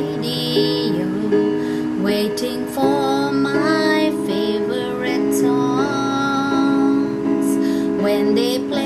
radio waiting for my favorite songs. When they play